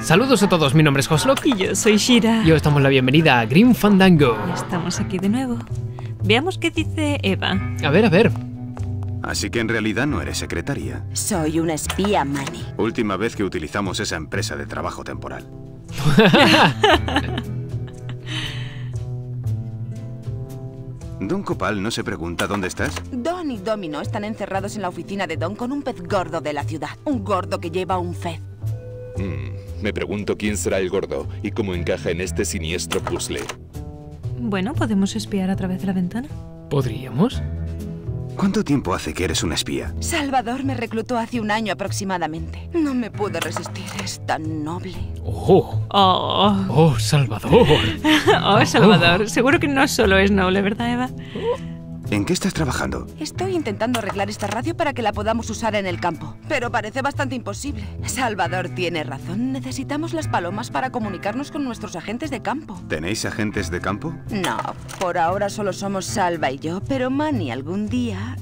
Saludos a todos, mi nombre es Hoslock Y yo soy Shira. y os damos la bienvenida a Green Fandango. Estamos aquí de nuevo. Veamos qué dice Eva. A ver, a ver. Así que en realidad no eres secretaria. Soy una espía, Manny. Última vez que utilizamos esa empresa de trabajo temporal. Don Copal no se pregunta dónde estás. Don y Domino están encerrados en la oficina de Don con un pez gordo de la ciudad. Un gordo que lleva un fez. Mm, me pregunto quién será el gordo y cómo encaja en este siniestro puzzle. Bueno, podemos espiar a través de la ventana. ¿Podríamos? ¿Cuánto tiempo hace que eres una espía? Salvador me reclutó hace un año aproximadamente. No me pude resistir, es tan noble. Oh, Oh, oh, Salvador. oh, Salvador. Seguro que no solo es noble, ¿verdad, Eva? ¿En qué estás trabajando? Estoy intentando arreglar esta radio para que la podamos usar en el campo, pero parece bastante imposible. Salvador tiene razón, necesitamos las palomas para comunicarnos con nuestros agentes de campo. ¿Tenéis agentes de campo? No, por ahora solo somos Salva y yo, pero Manny algún día...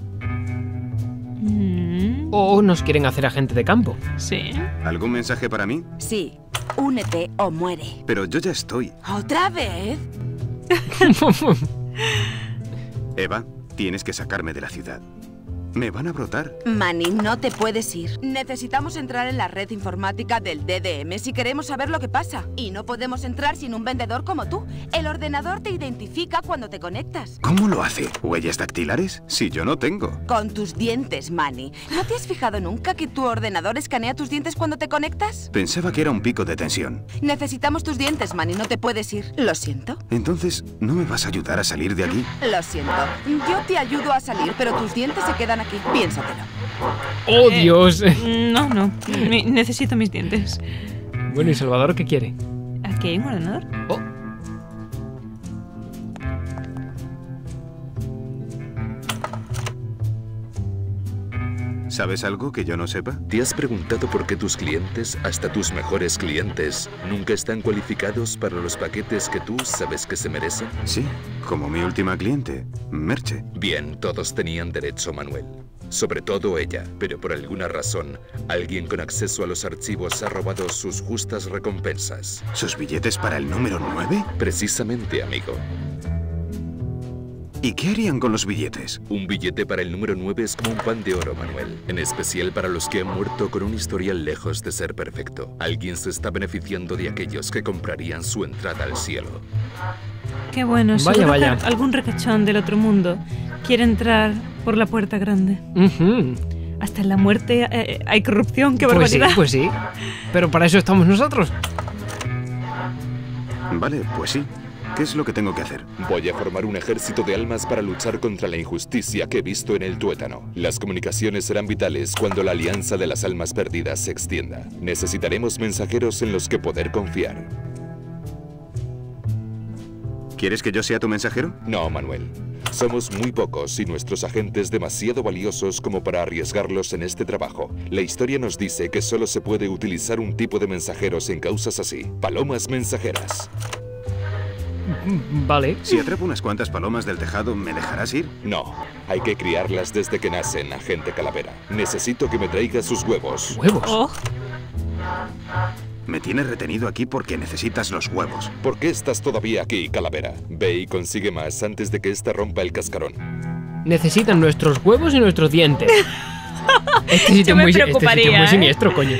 Mm, O nos quieren hacer agente de campo. sí. ¿Algún mensaje para mí? Sí, únete o muere. Pero yo ya estoy. ¿Otra vez? Eva, tienes que sacarme de la ciudad. Me van a brotar. Manny, no te puedes ir. Necesitamos entrar en la red informática del DDM si queremos saber lo que pasa. Y no podemos entrar sin un vendedor como tú. El ordenador te identifica cuando te conectas. ¿Cómo lo hace? ¿Huellas dactilares? Si yo no tengo. Con tus dientes, Manny. ¿No te has fijado nunca que tu ordenador escanea tus dientes cuando te conectas? Pensaba que era un pico de tensión. Necesitamos tus dientes, Manny. No te puedes ir. Lo siento. Entonces, ¿no me vas a ayudar a salir de aquí? Lo siento. Yo te ayudo a salir, pero tus dientes se quedan aquí. Piénsatelo. ¡Oh, Dios! No, no. Necesito mis dientes. Bueno, ¿y Salvador qué quiere? ¿Aquí hay un ordenador? Oh, ¿Sabes algo que yo no sepa? ¿Te has preguntado por qué tus clientes, hasta tus mejores clientes, nunca están cualificados para los paquetes que tú sabes que se merecen? Sí, como mi última cliente, Merche. Bien, todos tenían derecho, Manuel. Sobre todo ella, pero por alguna razón, alguien con acceso a los archivos ha robado sus justas recompensas. ¿Sus billetes para el número 9? Precisamente, amigo. ¿Y qué harían con los billetes? Un billete para el número 9 es como un pan de oro, Manuel. En especial para los que han muerto con un historial lejos de ser perfecto. Alguien se está beneficiando de aquellos que comprarían su entrada al cielo. Qué bueno. Vaya, vaya. algún recachón del otro mundo quiere entrar por la puerta grande. ujú. Hasta en la muerte eh, hay corrupción. ¡Qué Pues sí, barbaridad! pues sí. Pero para eso estamos nosotros. Vale, pues sí. ¿Qué es lo que tengo que hacer? Voy a formar un ejército de almas para luchar contra la injusticia que he visto en el tuétano. Las comunicaciones serán vitales cuando la alianza de las almas perdidas se extienda. Necesitaremos mensajeros en los que poder confiar. ¿Quieres que yo sea tu mensajero? No, Manuel. Somos muy pocos y nuestros agentes demasiado valiosos como para arriesgarlos en este trabajo. La historia nos dice que solo se puede utilizar un tipo de mensajeros en causas así. Palomas mensajeras. Mm, Vale. Si atrapo unas cuantas palomas del tejado, ¿me dejarás ir? No, hay que criarlas desde que nacen, agente calavera. Necesito que me traiga sus huevos. Huevos. Oh, Me tienes retenido aquí porque necesitas los huevos. ¿Por qué estás todavía aquí, calavera? Ve y consigue más antes de que ésta rompa el cascarón. Necesitan nuestros huevos y nuestros dientes. Este sitio, Yo me muy, este sitio preocuparía, muy ¿eh? siniestro, coño.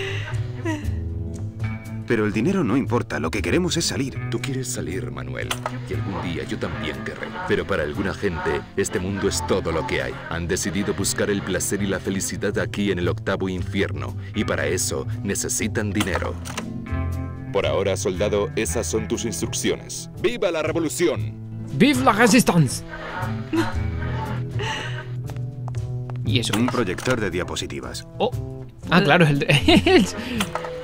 Pero el dinero no importa, lo que queremos es salir. Tú quieres salir, Manuel, y algún día yo también querré. Pero para alguna gente, este mundo es todo lo que hay. Han decidido buscar el placer y la felicidad aquí en el octavo infierno, y para eso necesitan dinero. Por ahora, soldado, esas son tus instrucciones. ¡Viva la revolución! ¡Vive la resistance! ¿Y eso? Un proyector de diapositivas. Oh. Ah, claro, es el de...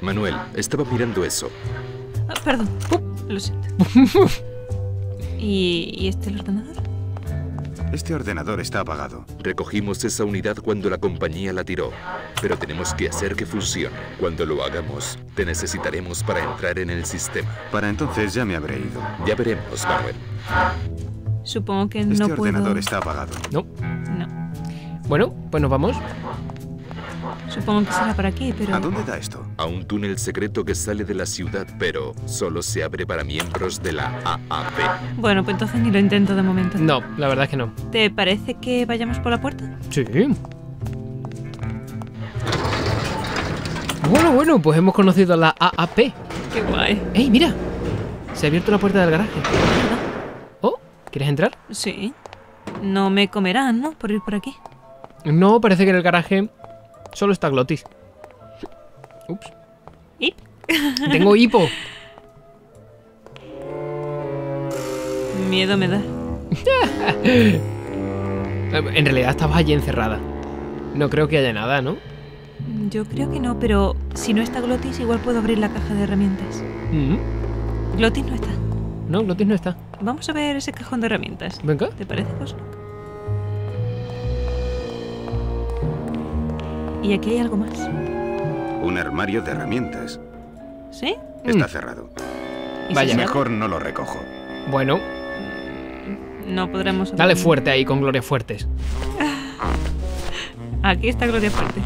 Manuel, estaba mirando eso. ah, perdón. Lo siento. ¿Y, ¿Y este el ordenador? Este ordenador está apagado. Recogimos esa unidad cuando la compañía la tiró, pero tenemos que hacer que funcione. Cuando lo hagamos, te necesitaremos para entrar en el sistema. Para entonces ya me habré ido. Ya veremos, Manuel. Supongo que Este no puedo... ordenador está apagado. No. No. Bueno, pues nos vamos. Supongo que será por aquí, pero... ¿A dónde da esto? A un túnel secreto que sale de la ciudad, pero solo se abre para miembros de la AAP. Bueno, pues entonces ni lo intento de momento. No, la verdad es que no. ¿Te parece que vayamos por la puerta? Sí. Bueno, bueno, pues hemos conocido a la AAP. Qué guay. ¡Ey, mira! Se ha abierto la puerta del garaje. Oh, ¿quieres entrar? Sí. No me comerán, ¿no? Por ir por aquí. No, parece que en el garaje solo está Glotis. Ups. ¿Y? Tengo hipo. Miedo me da. En realidad estabas allí encerrada. No creo que haya nada, ¿no? Yo creo que no, pero si no está Glotis, igual puedo abrir la caja de herramientas. Mm, Glotis no está. No, Glotis no está. Vamos a ver ese cajón de herramientas. Venga. ¿Te parece, Cosmo? Y aquí hay algo más. Un armario de herramientas. ¿Sí? Está Mm. cerrado. ¿Y si Vaya. Mejor no lo recojo. Bueno, No podremos dale fuerte ahí con Gloria Fuertes. Aquí está Gloria Fuertes.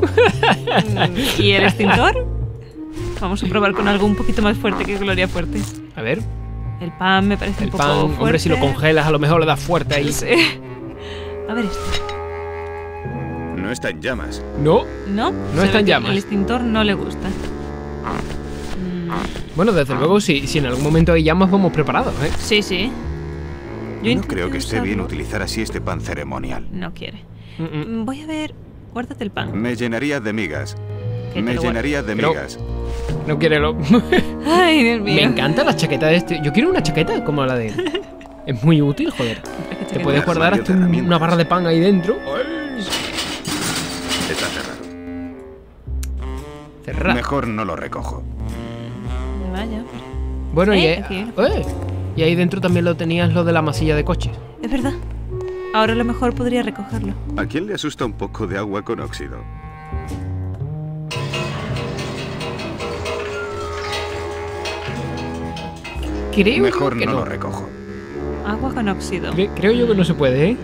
¿Y el extintor? Vamos a probar con algo un poquito más fuerte que Gloria Fuertes. A ver, El pan me parece el un poco pan, fuerte. hombre, si lo congelas, a lo mejor le das fuerte ahí. Sí. A ver esto. No está en llamas. No, ¿No? No está en llamas. El extintor no le gusta. Mm, bueno, desde luego, si, si en algún momento hay llamas, vamos preparados, ¿eh? sí, sí. Yo no creo que esté bien utilizar así este pan ceremonial. No quiere. Mm, Voy a ver. Guárdate el pan. Me llenaría de migas. Me llenaría de migas. No quiere lo. Ay, Dios mío. Me encanta la chaqueta de este. Yo quiero una chaqueta como la de. él. Es muy útil, joder. Te puedes guardar hasta una barra de pan ahí dentro. Está Mejor no lo recojo. Vaya. Bueno, y, Eh, eh, aquí. eh, y ahí dentro también lo tenías lo de la masilla de coches. Es verdad. Ahora a lo mejor podría recogerlo. ¿A quién le asusta un poco de agua con óxido? Creo Mejor yo que no, no. lo recojo. Agua con óxido. Cre- creo yo que no se puede, ¿eh?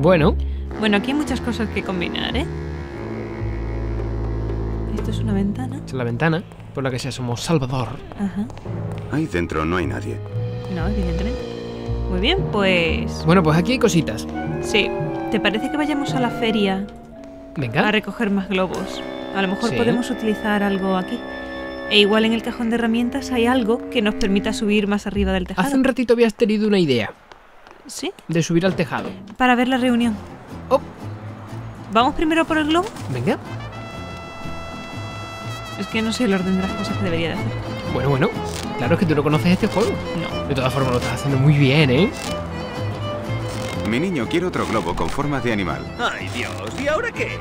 Bueno, Bueno, aquí hay muchas cosas que combinar, ¿eh? Esto es una ventana. es la ventana por la que se asomó Salvador. Ajá. Ahí dentro no hay nadie. No, evidentemente. Muy bien, pues... Bueno, pues aquí hay cositas. Sí. ¿Te parece que vayamos a la feria a Venga. recoger más globos? A lo mejor Sí. podemos utilizar algo aquí. E igual en el cajón de herramientas hay algo que nos permita subir más arriba del tejado. Hace un ratito habías tenido una idea Sí, de subir al tejado. para ver la reunión. Oh, ¿Vamos primero por el globo? venga. Es que no sé el orden de las cosas que debería de hacer. Bueno, bueno. Claro es que tú no conoces este juego. No. De todas formas, lo estás haciendo muy bien, ¿eh? Mi niño quiere otro globo con forma de animal. ¡Ay, Dios! ¿Y ahora qué?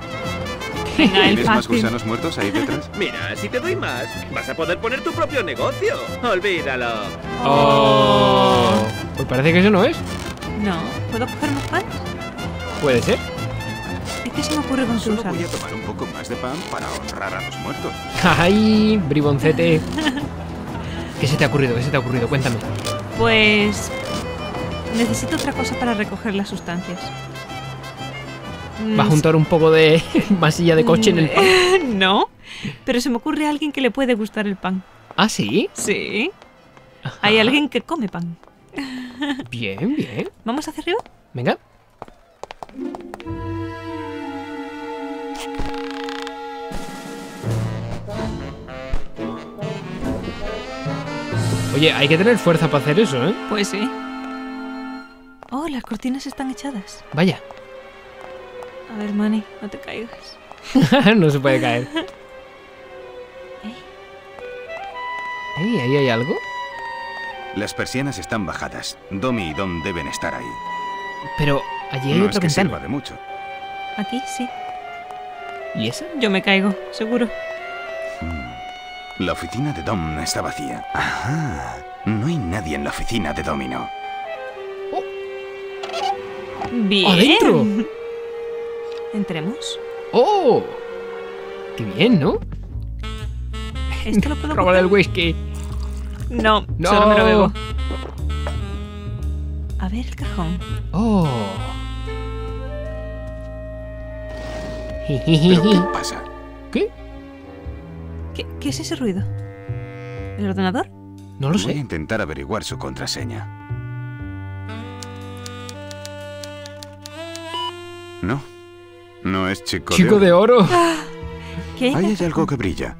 Venga, el ¿Tienes más gusanos muertos ahí detrás? Mira, si te doy más, vas a poder poner tu propio negocio. Olvídalo. Oh. Pues parece que eso no es. No. ¿Puedo coger más pan? Puede ser. Que se me ocurre con su Solo usarlo. voy a tomar un poco más de pan para honrar a los muertos. ¡Ay, briboncete! ¿Qué se te ha ocurrido? ¿Qué se te ha ocurrido? Cuéntame. Pues... Necesito otra cosa para recoger las sustancias. ¿Va a juntar un poco de masilla de coche en el pan? no. Pero se me ocurre a alguien que le puede gustar el pan. ¿Ah, sí? Sí. Hay alguien que come pan. Bien, bien. ¿Vamos hacia arriba? Venga. Oye, hay que tener fuerza para hacer eso, ¿eh? Pues sí. Oh, las cortinas están echadas. Vaya, A ver, Manny, no te caigas. no se puede caer. Ey, ¿ahí hay algo? Las persianas están bajadas. Domi y Dom deben estar ahí. Pero allí hay No es otra que sirva de mucho. Aquí sí. ¿Y esa? Yo me caigo, seguro. La oficina de Dom está vacía. Ajá. No hay nadie en la oficina de Domino. Bien. ¡Adentro! Entremos. ¡Oh! ¡Qué bien, ¿no? ¿Esto lo puedo Robar el whisky. No, No. solo me lo bebo. A ver el cajón. ¡Oh! ¿Pero qué pasa? ¿Qué? ¿Qué, qué es ese ruido? ¿El ordenador? No lo Voy a sé. intentar averiguar su contraseña. No. No es chico, Chico de oro. oro. ¿Qué hay? Ahí hay algo que brilla.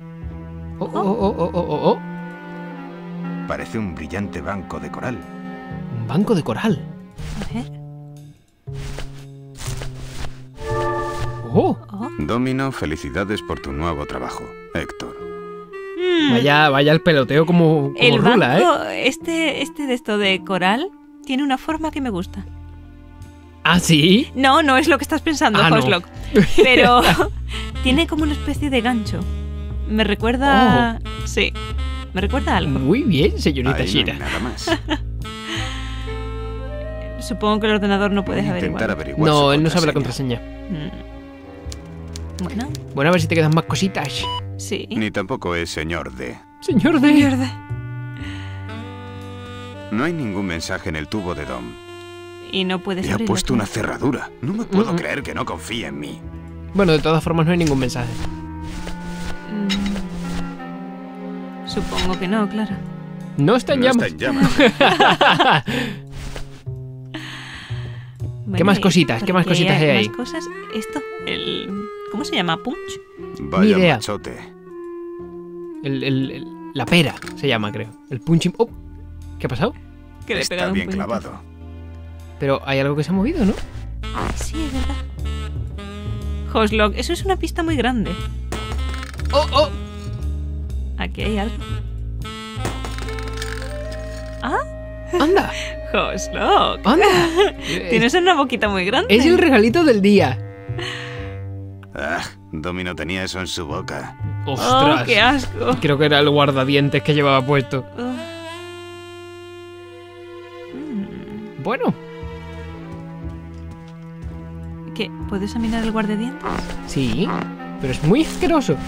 Oh, oh, oh, oh, oh, oh, oh. Parece un brillante banco de coral. Un banco de coral. A ver. Oh, Oh. Domino, felicidades por tu nuevo trabajo. Héctor. Mm, vaya, vaya el peloteo como, como el rula, ¿eh? este, este de esto de coral, tiene una forma que me gusta. ¿Ah, sí? No, no es lo que estás pensando, Ah, no. Hoslock. Pero tiene como una especie de gancho. Me recuerda. Oh. Sí. Me recuerda a algo. Muy bien, señorita Ahí no Shira. hay nada más. Supongo que el ordenador no puedes averiguar. averiguar No, él no sabe la contraseña. Mm. Bueno, Bueno, a ver si te quedan más cositas. Sí. Ni tampoco es señor D. Señor de... Mierda. No hay ningún mensaje en el tubo de Dom. Y no puedes Le ha puesto una cerradura. No me puedo Mm, mm. creer que no confíe en mí. Bueno, de todas formas no hay ningún mensaje. Mm. Supongo que no, claro. No está en No llamas. está en llamas. Bueno, más cositas? ¿Qué más cositas hay ahí? Más cosas. Esto, el. ¿Cómo se llama? ¿Punch? Vaya idea. machote. El- el- el- la pera se llama, creo. El punching... Oh, ¿Qué ha pasado? Que le he Está pegado bien clavado. Pero hay algo que se ha movido, ¿no? Sí, es verdad. Hoslock, eso es una pista muy grande. ¡Oh, oh! Aquí hay algo. ¡Anda! Hoslock. ¡Anda! Tienes una boquita muy grande. Es el regalito del día. Ah, Domino tenía eso en su boca. Oh, ¡Ostras! qué asco. Creo que era el guardadientes que llevaba puesto. Ugh. Mm, Bueno, ¿Qué? ¿Puedes examinar el guardadientes? sí, pero es muy asqueroso.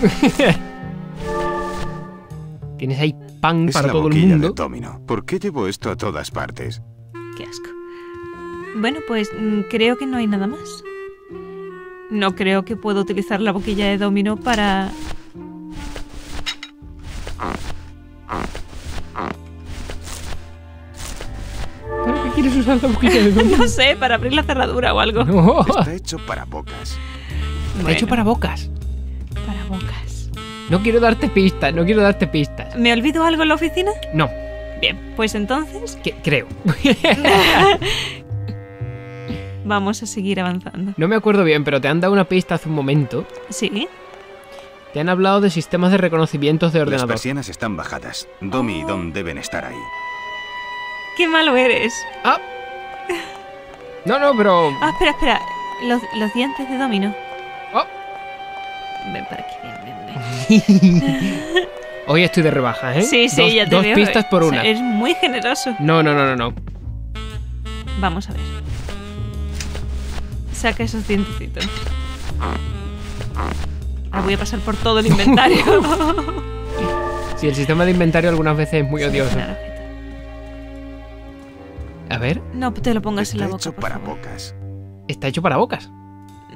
Tienes ahí pan Es para la todo el boquilla mundo. de Domino. ¿Por qué llevo esto a todas partes? Qué asco. Bueno, pues mm, creo que no hay nada más. No creo que pueda utilizar la boquilla de domino para... ¿Para qué quieres usar la boquilla de Domino? No sé, para abrir la cerradura o algo. No, Está hecho para bocas. está hecho para bocas. para bocas. No quiero darte pistas, no quiero darte pistas. ¿Me olvido algo en la oficina? No, Bien, pues entonces que- creo. vamos a seguir avanzando. No me acuerdo bien, pero te han dado una pista hace un momento. ¿Sí? Te han hablado de sistemas de reconocimientos de Las ordenador. persianas están bajadas. Domi y Dom deben estar ahí. ¡Qué malo eres! Ah. No, no, pero... Ah, espera, espera. Los, los dientes de domino. Oh. Ven para aquí, ven, ven, ven. Hoy estoy de rebaja, ¿eh? Sí, sí, dos, ya te Dos veo. pistas por una. Es muy generoso. No, no, no, no, no. Vamos a ver. Saca esos dientecitos. Ah, voy a pasar por todo el inventario. Sí, el sistema de inventario algunas veces es muy odioso. A ver, No te lo pongas en Está la boca. hecho por para favor. bocas. está hecho para bocas.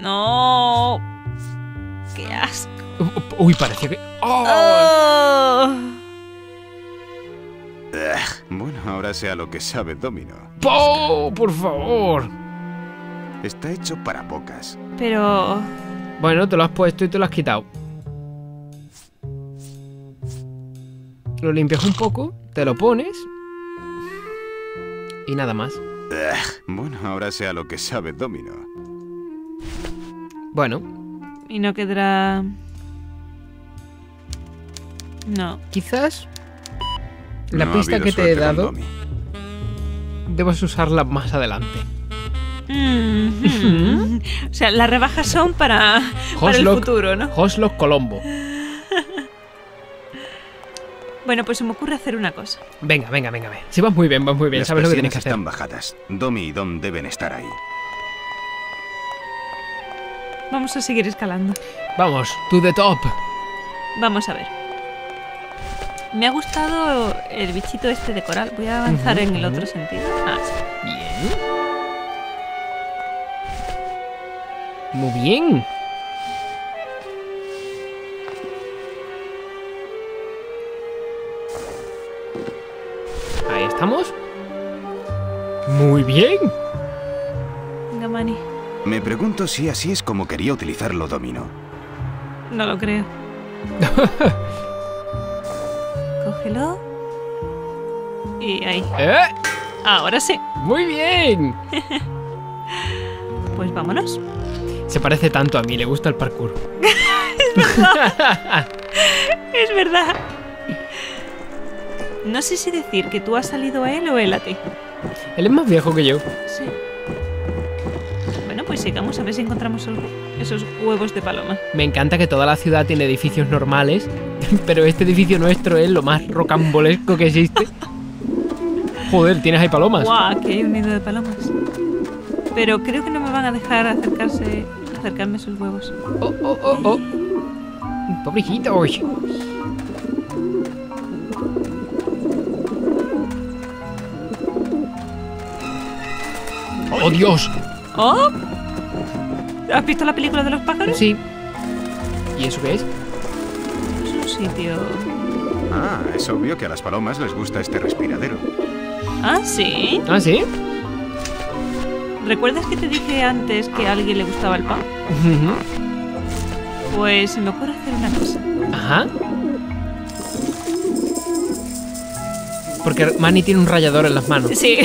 No. Qué asco. Uy, parece que... ¡Oh! Oh. Bueno, ahora sea lo que sabe Domino. ¡Oh, por favor! Está hecho para bocas. Pero. Bueno, te lo has puesto y te lo has quitado. Lo limpias un poco, te lo pones... Y nada más. Ugh, Bueno, ahora sea lo que sabe Domino. Bueno, Y no quedará. No. quizás... La No pista que te he dado, debes usarla más adelante. O sea, las rebajas son para, para el futuro, ¿no? Hoslock Colombo. Bueno, pues se me ocurre hacer una cosa. Venga, venga, venga, venga. Si vas muy bien, vas muy bien. Las Sabes lo que tienes que hacer. están bajadas. Domi y Dom deben estar ahí. Vamos a seguir escalando. Vamos, to the top. Vamos a ver. Me ha gustado el bichito este de coral. Voy a avanzar Ujú, en el ujú. otro sentido. Ah, sí. Bien. Muy bien. Ahí estamos. Muy bien. Gamani. Me pregunto si así es como quería utilizarlo Domino. No lo creo. Cógelo. Y ahí. ¿Eh? Ahora sí. Muy bien. pues vámonos. Se parece tanto a mí, le gusta el parkour. Es verdad. No sé si decir que tú has salido a él o él a ti. Él es más viejo que yo. Sí. Bueno, pues sigamos a ver si encontramos esos huevos de paloma. Me encanta que toda la ciudad tiene edificios normales, pero este edificio nuestro es lo más rocambolesco que existe. Joder, tienes ahí palomas. ¡Guau! Que hay un nido de palomas. Pero creo que no me van a dejar acercarse, acercarme sus huevos. Oh, oh, oh, oh. Pobrecito. uy. ¡Oh, Dios! ¡Oh! ¿Has visto la película de los pájaros? Sí. ¿Y eso qué es? Es un sitio. Ah, es obvio que a las palomas les gusta este respiradero. Ah, sí. ¿Ah, sí? ¿Recuerdas que te dije antes que a alguien le gustaba el pan? Pues se me ocurre hacer una cosa. Ajá. Porque Manny tiene un rallador en las manos. Sí.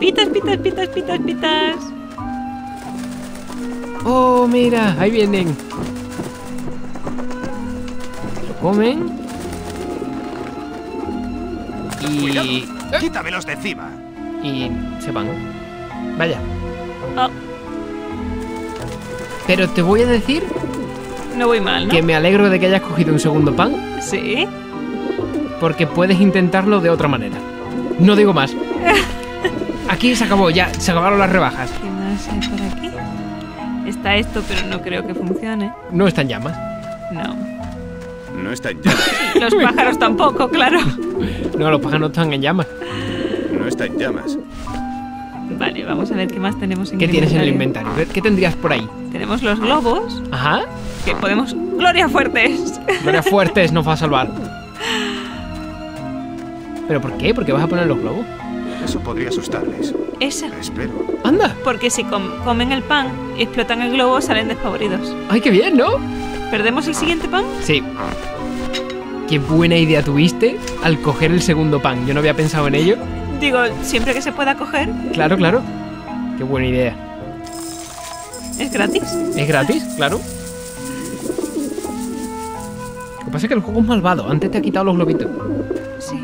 pitas, pitas, pitas, pitas, pitas. Oh, mira, ahí vienen. Lo comen. Cuidado. Y. Quítamelos de encima. Y se van. Vaya. Oh, Pero te voy a decir no voy mal, ¿no? que me alegro de que hayas cogido un segundo pan, Sí. porque puedes intentarlo de otra manera. No digo más. Aquí se acabó, ya, se acabaron las rebajas. ¿Qué más hay por aquí? Está esto, pero no creo que funcione. No están llamas. No. No están llamas. Los pájaros tampoco, claro. No, los pájaros no están en llamas. No están llamas. Vale, vamos a ver qué más tenemos en ¿Qué el tienes en el inventario. ¿Qué tendrías por ahí? Tenemos los globos, Ajá. que podemos... ¡Gloria fuertes! Gloria Fuertes nos va a salvar. ¿Pero por qué? ¿Por qué vas a poner los globos? Eso podría asustarles. Esa. Espero. ¡Anda! Porque si com- comen el pan, explotan el globo, salen despavoridos. ¡Ay, qué bien, ¿no? ¿Perdemos el siguiente pan? Sí. Qué buena idea tuviste al coger el segundo pan. Yo no había pensado en ello. Digo, siempre que se pueda coger, Claro, claro. Qué buena idea. es gratis. ¿Es gratis? Claro. Lo que pasa es que el juego es malvado. Antes te ha quitado los globitos. Sí.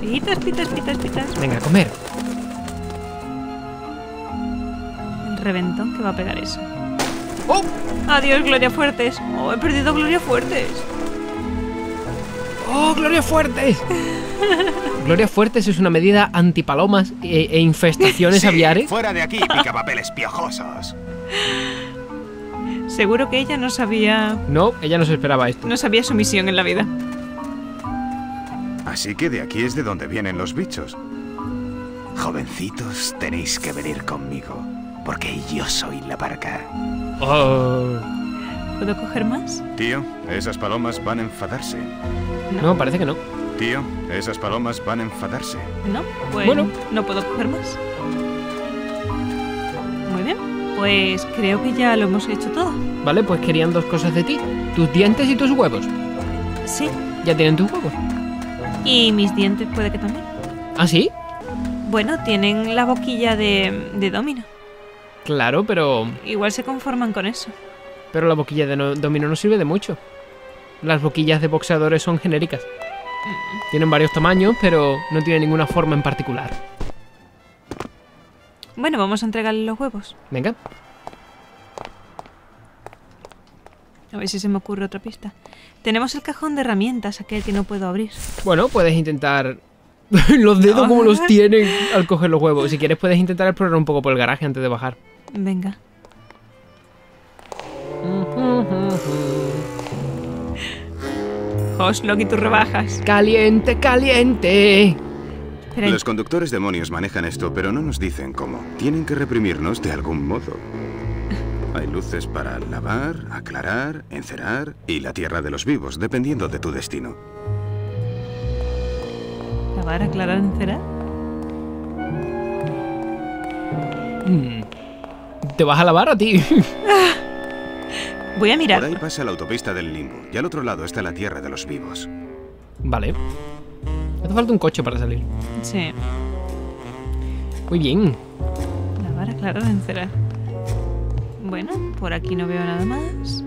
Pitas, pitas, pitas, pitas. Venga, a comer. El reventón que va a pegar eso. ¡Oh! Adiós, Gloria Fuertes. Oh, he perdido Gloria Fuertes. ¡Oh, Gloria Fuertes! Gloria Fuertes es una medida antipalomas e, e infestaciones Sí, aviares. Fuera de aquí, picapapeles piojosos. Seguro que ella no sabía. No, ella no se esperaba esto. No sabía su misión en la vida. Así que de aquí es de donde vienen los bichos. Jovencitos, tenéis que venir conmigo, porque yo soy la barca. Oh. ¿Puedo coger más? Tío, esas palomas van a enfadarse. No, parece que no. Tío, esas palomas van a enfadarse. No, pues Bueno. no puedo coger más. Muy bien, pues creo que ya lo hemos hecho todo. Vale, pues querían dos cosas de ti. Tus dientes y tus huevos. Sí, Ya tienen tus huevos. y mis dientes puede que también. ¿Ah, sí? Bueno, tienen la boquilla de, de domino. Claro, pero... Igual se conforman con eso. Pero la boquilla de no- dominó no sirve de mucho. Las boquillas de boxeadores son genéricas. Tienen varios tamaños, pero no tienen ninguna forma en particular. Bueno, vamos a entregarle los huevos. Venga. A ver si se me ocurre otra pista. Tenemos el cajón de herramientas, aquel que no puedo abrir. Bueno, puedes intentar... los dedos No. como los tienen al coger los huevos. Si quieres puedes intentar explorar un poco por el garaje antes de bajar. Venga. Hoslog y tus rebajas. Caliente, caliente. Los conductores demonios manejan esto, pero no nos dicen cómo. Tienen que reprimirnos de algún modo. Hay luces para lavar, aclarar, encerar y la tierra de los vivos, dependiendo de tu destino. ¿Lavar, aclarar, encerar? Mm. ¿Te vas a lavar a ti? Voy a mirar. Por ahí pasa la autopista del limbo y al otro lado está la tierra de los vivos. vale. Hace falta un coche para salir. Sí. Muy bien. Lavar, aclarar, encerar. Bueno, por aquí no veo nada más.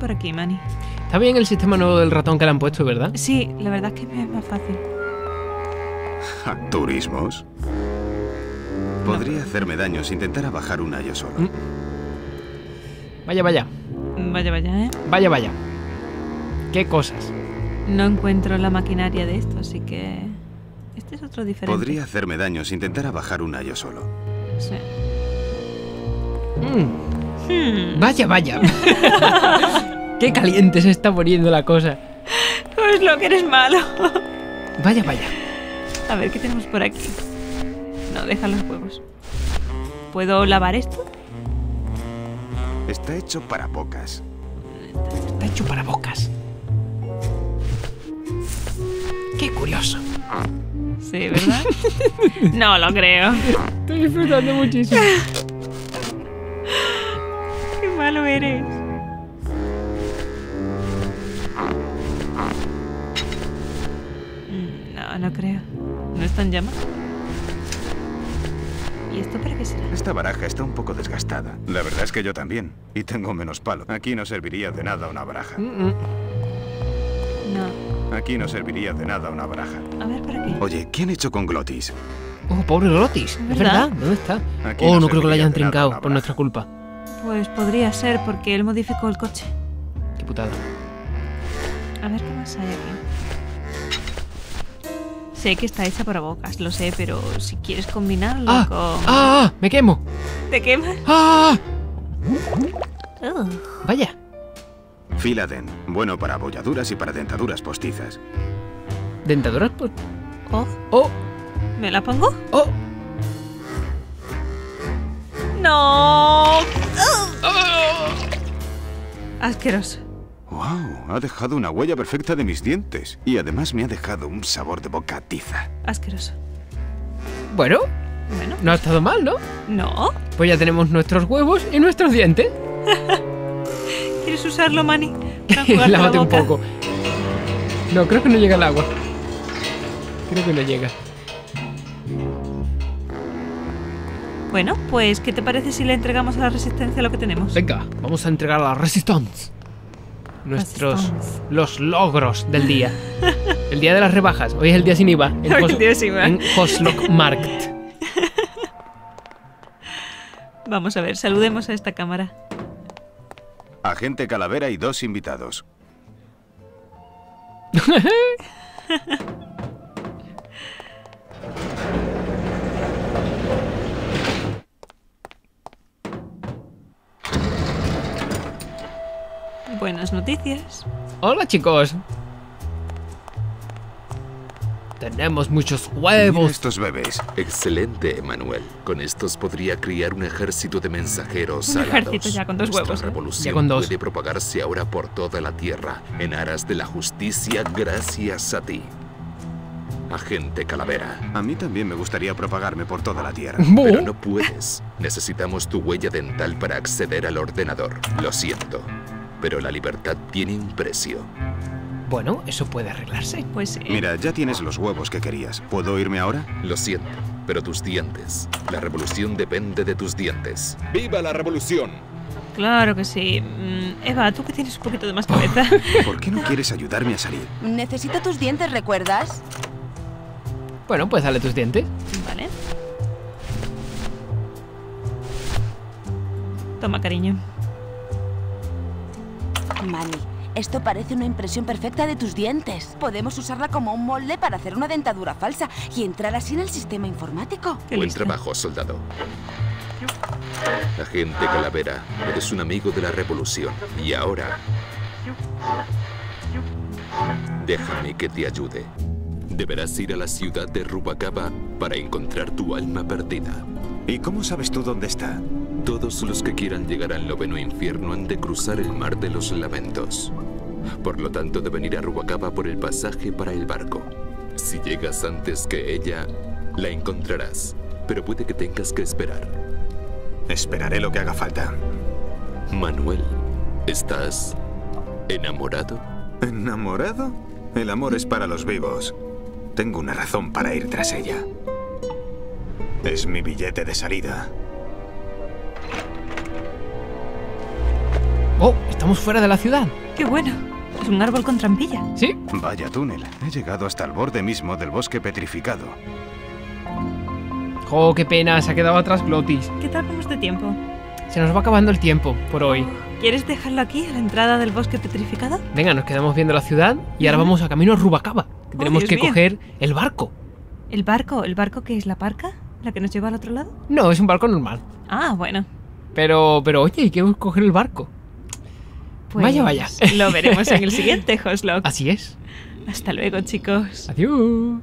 Por aquí, Manny. Está bien el sistema nuevo del ratón que le han puesto, ¿verdad? Sí, la verdad es que me es más fácil. ¿Turismos? Podría hacerme daño si intentara bajar una yo solo. Mm. Vaya, vaya. Vaya, vaya, ¿eh? Vaya, vaya. ¿Qué cosas? No encuentro la maquinaria de esto, así que... Este es otro diferente. Podría hacerme daño si intentara bajar una yo solo. Sí. Mm. Hmm. Vaya, vaya. Qué caliente se está poniendo la cosa. Pues lo que eres malo. Vaya, vaya. A ver, ¿qué tenemos por aquí? No, deja los huevos. ¿Puedo lavar esto? Está hecho para pocas. Está hecho para bocas. Qué curioso. Sí, ¿verdad? no lo creo. Estoy disfrutando muchísimo. Qué malo eres. Mm, No, no creo. ¿No está en llamas? ¿Y esto para qué será? Esta baraja está un poco desgastada. La verdad es que yo también. Y tengo menos palo. Aquí no serviría de nada una baraja. Mm, mm. No. Aquí no serviría de nada una baraja. A ver, ¿para qué? Oye, ¿qué han hecho con Glotis? Oh, pobre Glotis. Es ¿Verdad? ¿Dónde está? Aquí Oh, no no creo que lo hayan trincado por nuestra culpa. Pues podría ser porque él modificó el coche. Qué putada. A ver qué más hay aquí. Sé que está hecha para bocas, lo sé, pero si quieres combinarlo ¡Ah! con... ¡Ah! ah! ¡Me quemo! ¿Te quemas? ¡Ah! Ugh. Vaya. Filaden, bueno para abolladuras y para dentaduras postizas. ¿Dentaduras? Pues... Oh, ¡Oh! ¿me la pongo? ¡Oh! ¡No! Asqueroso. ¡Wow! Ha dejado una huella perfecta de mis dientes. Y además me ha dejado un sabor de boca tiza. Asqueroso. Bueno, Bueno, no ha estado mal, ¿no? no. Pues ya tenemos nuestros huevos y nuestros dientes. ¿Quieres usarlo, Manny? Para jugarte la Lávate un poco. No, creo que no llega el agua. Creo que no llega. Bueno, pues, ¿qué te parece si le entregamos a la resistencia lo que tenemos? Venga, vamos a entregar a la Resistance. Nuestros. Los logros del día. El día de las rebajas. Hoy es el día sin IVA. En, Hoy es Hos- el día sin IVA. en Hoslock Market. Vamos a ver, saludemos a esta cámara. Agente Calavera y dos invitados. Buenas noticias. Hola, chicos. Tenemos muchos Mira huevos. estos bebés. Excelente, Emanuel. Con estos podría criar un ejército de mensajeros Un alados. ejército ya con dos Nuestra huevos, ¿eh? revolución Ya con dos. puede propagarse ahora por toda la tierra, en aras de la justicia gracias a ti. Agente Calavera. A mí también me gustaría propagarme por toda la tierra. Pero no puedes. Necesitamos tu huella dental para acceder al ordenador. Lo siento. Pero la libertad tiene un precio. Bueno, eso puede arreglarse. Pues sí. Mira, ya tienes los huevos que querías. ¿Puedo irme ahora? Lo siento, pero tus dientes. La revolución depende de tus dientes. ¡Viva la revolución! Claro que sí. Mm, Eva, tú que tienes un poquito de más cabeza. ¿Por qué no quieres ayudarme a salir? Necesito tus dientes, ¿recuerdas? Bueno, pues dale tus dientes. vale. Toma, cariño. Manny, esto parece una impresión perfecta de tus dientes. Podemos usarla como un molde para hacer una dentadura falsa y entrar así en el sistema informático. Buen trabajo, soldado. Agente Calavera, eres un amigo de la revolución. Y ahora... Déjame que te ayude. Deberás ir a la ciudad de Rubacaba para encontrar tu alma perdida. ¿Y cómo sabes tú dónde está? Todos los que quieran llegar al noveno infierno han de cruzar el mar de los lamentos. Por lo tanto, deben ir a Rubacaba por el pasaje para el barco. Si llegas antes que ella, la encontrarás, pero puede que tengas que esperar. Esperaré lo que haga falta. Manuel, ¿estás enamorado? ¿Enamorado? El amor es para los vivos. Tengo una razón para ir tras ella. Es mi billete de salida. Oh, estamos fuera de la ciudad. ¡Qué bueno! Es un árbol con trampilla. ¿Sí? Vaya túnel. He llegado hasta el borde mismo del bosque petrificado. Oh, qué pena, se ha quedado atrás Glotis. ¿Qué tal vamos de tiempo? Se nos va acabando el tiempo por hoy. ¿Quieres dejarlo aquí, a la entrada del bosque petrificado? Venga, nos quedamos viendo la ciudad y ahora vamos a camino a Rubacaba. que Oh, tenemos Dios que mío. coger el barco. ¿El barco? ¿El barco que es la parca? ¿La que nos lleva al otro lado? No, es un barco normal. Ah, bueno. Pero, pero oye, hay que coger el barco. Pues Vaya, vaya. Lo veremos en el siguiente, Hoslock. Así es. Hasta luego, chicos. Adiós.